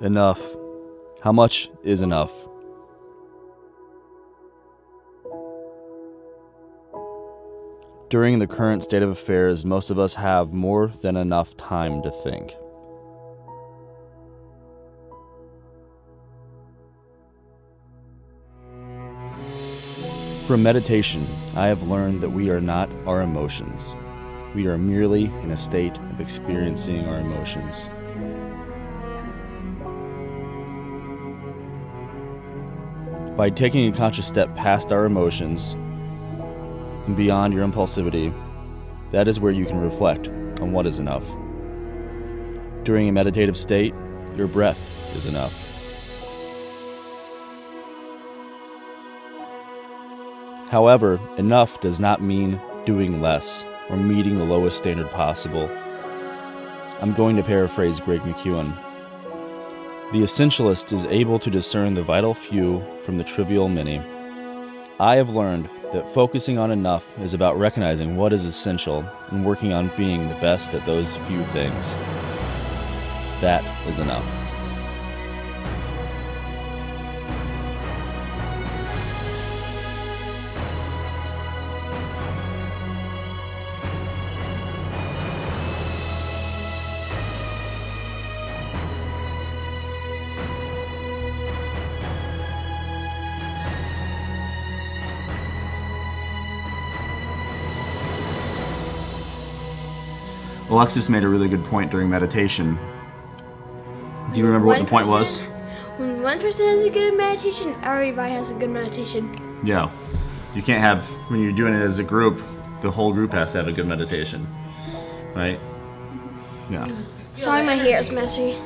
Enough. How much is enough? During the current state of affairs, most of us have more than enough time to think. From meditation, I have learned that we are not our emotions. We are merely in a state of experiencing our emotions. By taking a conscious step past our emotions and beyond your impulsivity, that is where you can reflect on what is enough. During a meditative state, your breath is enough. However, enough does not mean doing less or meeting the lowest standard possible. I'm going to paraphrase Greg McKeown. The essentialist is able to discern the vital few from the trivial many. I have learned that focusing on enough is about recognizing what is essential and working on being the best at those few things. That is enough. Alexis made a really good point during meditation. Do you remember what the point was? When one person has a good meditation, everybody has a good meditation. Yeah. You can't have, when you're doing it as a group, the whole group has to have a good meditation. Right? Yeah. Sorry, my hair is messy.